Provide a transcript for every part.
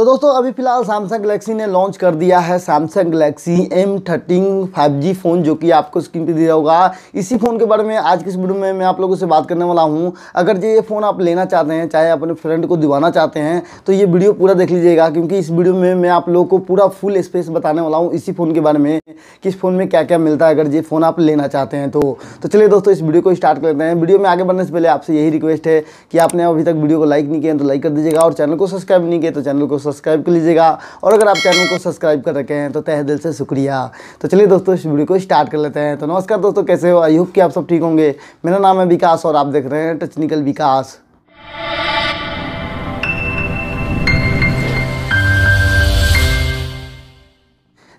तो दोस्तों, अभी फ़िलहाल सैमसंग गलेक्सी ने लॉन्च कर दिया है Samsung Galaxy M thirteen five G phone जो कि आपको स्क्रीन पे दिया होगा। इसी फ़ोन के बारे में आज की इस वीडियो में मैं आप लोगों से बात करने वाला हूँ। अगर ये फ़ोन आप लेना चाहते हैं, चाहे अपने फ्रेंड को दिवाना चाहते हैं तो ये वीडियो पूरा देख लीजिएगा, क्योंकि इस वीडियो में मैं आप लोगों को पूरा फुल स्पेस बताने वाला हूँ इसी फ़ोन के बारे में। कि इस फ़ोन में क्या क्या मिलता है, अगर ये फ़ोन आप लेना चाहते हैं तो। तो चलिए दोस्तों, इस वीडियो को स्टार्ट करते हैं। वीडियो में आगे बढ़ने से पहले आपसे यही रिक्वेस्ट है कि आपने अभी तक वीडियो को लाइक नहीं किया तो लाइक कर दीजिएगा और चैनल को सब्सक्राइब नहीं किया तो चैनल को सब्सक्राइब कर लीजिएगा। और अगर आप चैनल को सब्सक्राइब कर रखे हैं तो तह दिल से शुक्रिया। तो चलिए दोस्तों, इस वीडियो को स्टार्ट कर लेते हैं। तो नमस्कार दोस्तों, कैसे हो? आई होप कि आप सब ठीक होंगे। मेरा नाम है विकास और आप देख रहे हैं टेक्निकल विकास।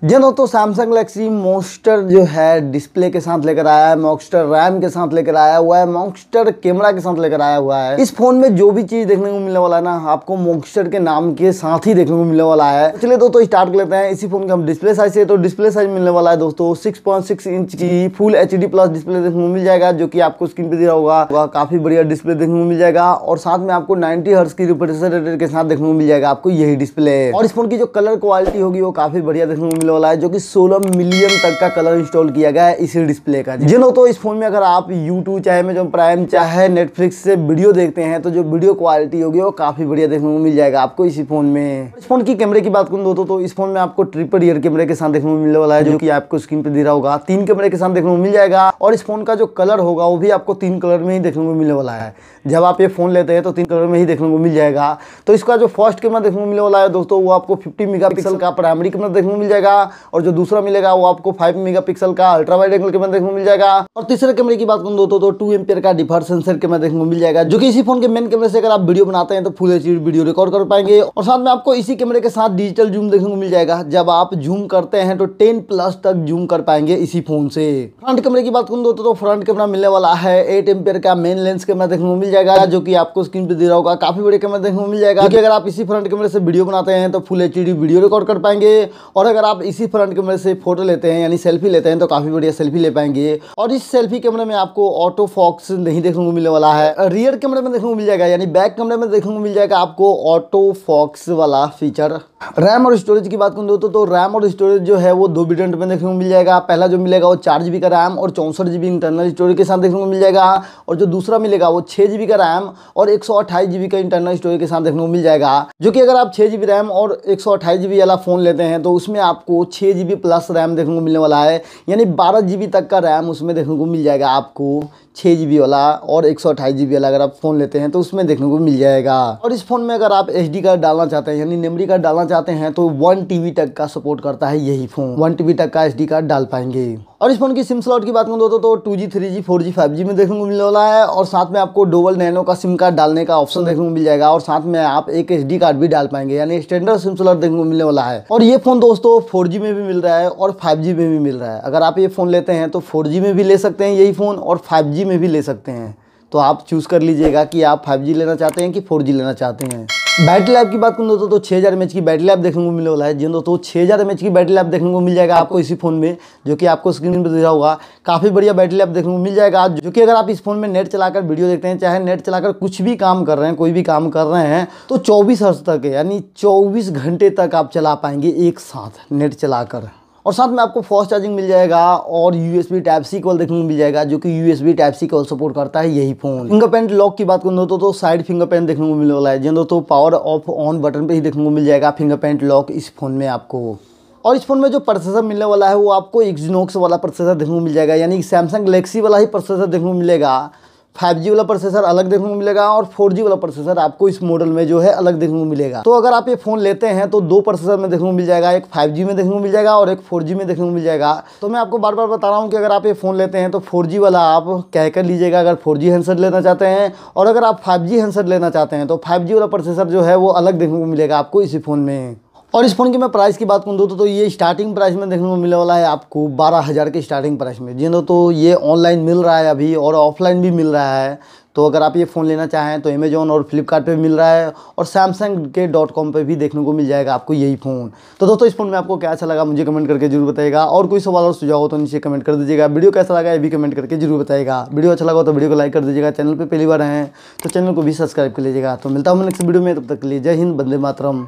जी दोस्तों सैमसंग गलेक्सी मोस्टर जो है डिस्प्ले के साथ लेकर आया है मॉक्स्टर रैम के साथ लेकर आया हुआ है मॉक्स्टर कैमरा के साथ लेकर आया हुआ है। इस फ़ोन में जो भी चीज़ देखने को मिलने वाला है ना, आपको मॉक्स्टर के नाम के साथ ही देखने को मिलने वाला है। चलिए दोस्तों स्टार्ट कर लेते हैं। इसी फ़ोन का हम डिस्प्ले साइज़ से तो डिस्प्ले साइज़ मिलने वाला है दोस्तों सिक्स इंच की फुल एचडी प्लस डिस्प्ले देखने को मिल जाएगा, जो की आपको स्क्रीन पे दिया होगा। काफ़ी बढ़िया डिस्प्ले देखने को मिल जाएगा, और साथ में आपको नाइनटी हर्स की रिफ्रेश रेट के साथ देखने को मिल जाएगा, आपको यही डिस्प्ले और इस फ़ोन की जो कलर क्वालिटी होगी, वो काफ़ी बढ़िया देखने को मिलने वाला है जो कि 16 मिलियन तक का कलर इंस्टॉल किया गया है इसी डिस्प्ले का जिन तो इस फ़ोन में अगर आप यूट्यूब चाहे अमेजोन प्राइम चाहे नेटफ्लिक्स से वीडियो देखते हैं तो जो वीडियो क्वालिटी होगी वो काफ़ी बढ़िया देखने को मिल जाएगा आपको इसी फ़ोन में। इस फ़ोन की कैमरे की बात करूँ दोस्तों तो इस फ़ोन में आपको ट्रिपल रियर कैमरे के साथ देखने को मिलने वाला है, जो की आपको स्क्रीन पे दे रहा होगा। तीन कैमरे के साथ देखने को मिल जाएगा और इस फ़ोन का जो कलर होगा, वो भी आपको तीन कलर में ही देखने को मिलने वाला है। जब आप ये फ़ोन लेते हैं तो तीन कलर में ही देखने को मिल जाएगा। तो इसका जो फ़र्स्ट कैमरा देखने को मिलने वाला है दोस्तों, वो आपको 50 मेगापिक्सल का प्राइमरी कैमरा देखने को मिल जाएगा। और जो दूसरा मिलेगा वो आपको 5 मेगापिक्सल का अल्ट्रा वाइड एंगल कैमरा देखने को मिल जाएगा। और तीसरे कैमरे की बात करूँ दोस्तों तो टू एम्पियर का डिफर सेंसर कैमरा देखने को मिल जाएगा, जो कि इसी फ़ोन के मेन कैमरे से अगर आप वीडियो बनाते हैं तो फुल एचडी वीडियो रिकॉर्ड कर पाएँगे। और साथ में आपको इसी कैमरे के साथ डिजिटल जूम देखने को मिल जाएगा। जब आप जूम करते हैं तो टेन प्लस तक जूम कर पाएँगे इसी फ़ोन से। फ्रंट कैमरे की बात करूँ दोस्तों तो फ्रंट कैमरा मिलने वाला है। एट एम्पियर का मेन लेंस कैमरा देखने को मिल जाएगा, जो कि आपको स्क्रीन पे दे रहा होगा। काफ़ी बड़े कैमरा देखने को मिल जाएगा। अगर आप इसी फ्रंट कैमरे से वीडियो बनाते हैं तो फुल एच वीडियो रिकॉर्ड कर पाएँगे। और अगर आप इसी फ्रंट कैमरे से फ़ोटो लेते हैं, यानी सेल्फी लेते हैं तो काफ़ी बढ़िया सेल्फी ले पाएँगे। और इस सेल्फी कैमरे में आपको ऑटो फॉक्स नहीं देखने को मिलने वाला है। रियर कैमरे में देखने को मिल जाएगा, यानी बैक कैमरे में देखने को मिल जाएगा आपको ऑटो फॉक्स वाला फीचर। रैम और स्टोरेज की बात करूँ दोस्तों तो रैम और स्टोरेज जो है वो दो वेरियंट में देखने को मिल जाएगा। पहला जो मिलेगा वो चार जी का रैम और चौंसठ जी इंटरनल स्टोरेज के साथ देखने को मिल जाएगा। और जो दूसरा मिलेगा वो छः जी का रैम और एक सौ अट्ठाईस जी का इंटरनल स्टोरेज के साथ देखने को मिल जाएगा। जो कि अगर आप छः जी रैम और एक सौ वाला फ़ोन लेते हैं तो उसमें आपको छः जी प्लस रैम देखने को मिलने वाला है। यानी बारह जी तक का रैम उसमें देखने को मिल जाएगा आपको छः जी वाला और एक सौ अट्ठाईस जी वाला अगर आप फ़ोन लेते हैं तो उसमें देखने को मिल जाएगा। और इस फ़ोन में अगर आप एच डी कार्ड डालना चाहते हैं, यानी मेमोरी कार्ड डालना चाहते हैं तो वन टी तक का सपोर्ट करता है यही फ़ोन वन टी तक का एच कार्ड डाल पाएँगे। और इस फ़ोन की सिम स्लॉट की बात करूँ तो two G three G four G five G में देखने को मिलने वाला है। और साथ में आपको डोबल नैनो का सिम कार्ड डालने का ऑप्शन देखने को मिल जाएगा। और साथ में आप एक एच कार्ड भी डाल पाएँगे, यानी स्टैंडर्ड सिम स्लॉट देखने को मिलने वाला है। और ये फ़ोन दोस्तों फोर में भी मिल रहा है और फाइव में भी मिल रहा है। अगर आप ये फ़ोन लेते हैं तो फोर में भी ले सकते हैं यही फ़ोन और फाइव में भी ले सकते हैं। तो आप चूज़ कर लीजिएगा कि आप 5G लेना चाहते हैं कि 4G लेना चाहते हैं। बैटरी लाइफ की बात करूँ दोस्तों तो छः हज़ार एम की बैटरी लाइफ देखने को मिलने वाला है। जिन दोस्तों छः हज़ार एम की बैटरी लाइफ देखने को मिल जाएगा आपको इसी फ़ोन में, जो कि आपको स्क्रीन पर दिखा होगा। काफ़ी बढ़िया बैटरी लाइफ देखने को मिल जाएगा जो कि अगर आप इस फ़ोन में नेट चलाकर वीडियो देखते हैं, चाहे नेट चलाकर कुछ भी काम कर रहे हैं, कोई भी काम कर रहे हैं तो चौबीस हर्ष तक यानी चौबीस घंटे तक आप चला पाएँगे एक साथ नेट चलाकर। और साथ में आपको फास्ट चार्जिंग मिल जाएगा और यूएसबी टाइप सी कॉल देखने को मिल जाएगा जो कि USB type C call support करता है यही फ़ोन फिंगरप्रिंट लॉक की बात करूँ तो, तो साइड फिंगरप्रिंट देखने को मिलने वाला है। जिन तो पावर ऑफ़ ऑन बटन पे ही देखने को मिल जाएगा फिंगरप्रिंट लॉक इस फ़ोन में आपको। और इस फ़ोन में जो प्रोसेसर मिलने वाला है वो आपको एक्सनोक्स वाला प्रोसेसर देखने को मिल जाएगा यानी कि सैमसंग गलेक्सी वाला ही प्रोसेसर देखने को मिलेगा। फाइव जी वाला प्रोसेसर अलग देखने को मिलेगा और फोर जी वाला प्रोसेसर आपको इस मॉडल में जो है अलग देखने को मिलेगा। तो अगर आप ये फ़ोन लेते हैं तो दो प्रोसेसर में देखने को मिल जाएगा, एक फाइव जी में देखने को मिल जाएगा और एक फोर जी में देखने को मिल जाएगा। तो मैं आपको बार बार बता रहा हूँ कि अगर आप ये फ़ोन लेते हैं तो फोर वाला आप कह कर लीजिएगा, अगर फोर जी हैंडसेट लेना चाहते हैं और अगर आप फाइव जी हैंडसेट लेना चाहते हैं तो फाइव वाला प्रोसेसर जो है वो अलग देखने को मिलेगा आपको इसी फ़ोन में। और इस फ़ोन की मैं प्राइस की बात करूँ दोस्तों तो ये स्टार्टिंग प्राइस में देखने को मिलने वाला है आपको बारह हज़ार के स्टार्टिंग प्राइस में। जी तो ये ऑनलाइन मिल रहा है अभी और ऑफलाइन भी मिल रहा है। तो अगर आप ये फ़ोन लेना चाहें तो अमेजोन और फ्लिपकार्ट पे मिल रहा है और सैमसंग के डॉट कॉम पर भी देखने को मिल जाएगा आपको यही फ़ोन तो दोस्तों, इस फ़ोन में आपको अच्छा लगा मुझे कमेंट करके ज़रूर बताएगा और कोई सवाल और सुझाव हो तो नीचे कमेंट कर दीजिएगा। वीडियो कैसा लगा ये भी कमेंट करके ज़रूर बताएगा वीडियो अच्छा लगा तो वीडियो को लाइक कर दीजिएगा। चैनल पर पहली बार हैं तो चैनल को भी सब्सक्राइब कर लीजिएगा। तो मिलता हूँ नेक्स्ट वीडियो में, तब तक के लिए जय हिंद बंदे मातरम।